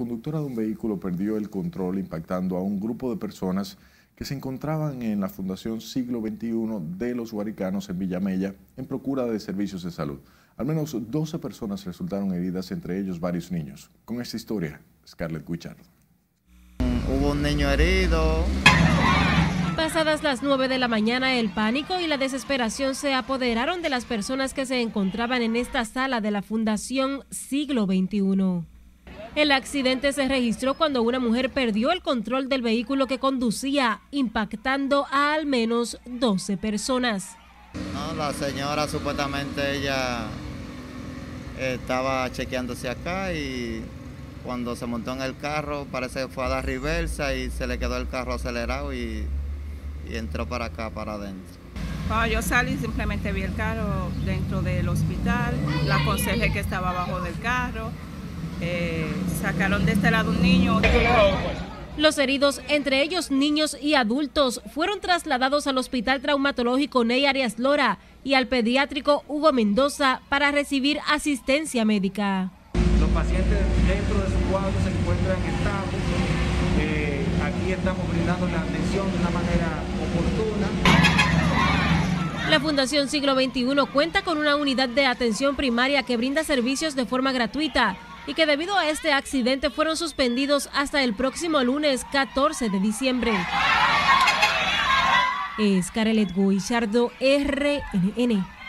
conductora de un vehículo perdió el control impactando a un grupo de personas que se encontraban en la Fundación Siglo XXI de los Guaricanos en Villamella en procura de servicios de salud. Al menos 12 personas resultaron heridas, entre ellos varios niños. Con esta historia, Scarlett Guichardo. Hubo un niño herido. Pasadas las 9 de la mañana, el pánico y la desesperación se apoderaron de las personas que se encontraban en esta sala de la Fundación Siglo XXI. El accidente se registró cuando una mujer perdió el control del vehículo que conducía, impactando a al menos 12 personas. No, la señora supuestamente ella estaba chequeándose acá y cuando se montó en el carro parece que fue a dar reversa y se le quedó el carro acelerado y, entró para acá, para adentro. Cuando yo salí simplemente vi el carro dentro del hospital, la aconsejé que estaba abajo del carro, sacaron de este lado un niño. Los heridos, entre ellos niños y adultos, fueron trasladados al Hospital Traumatológico Ney Arias Lora y al pediátrico Hugo Mendoza para recibir asistencia médica. Los pacientes dentro de su cuadro se encuentran estable. Eh, aquí estamos brindando la atención de una manera oportuna. La Fundación Siglo XXI cuenta con una unidad de atención primaria que brinda servicios de forma gratuita y que debido a este accidente fueron suspendidos hasta el próximo lunes 14 de diciembre. Es Carelet Guichardo, RNN.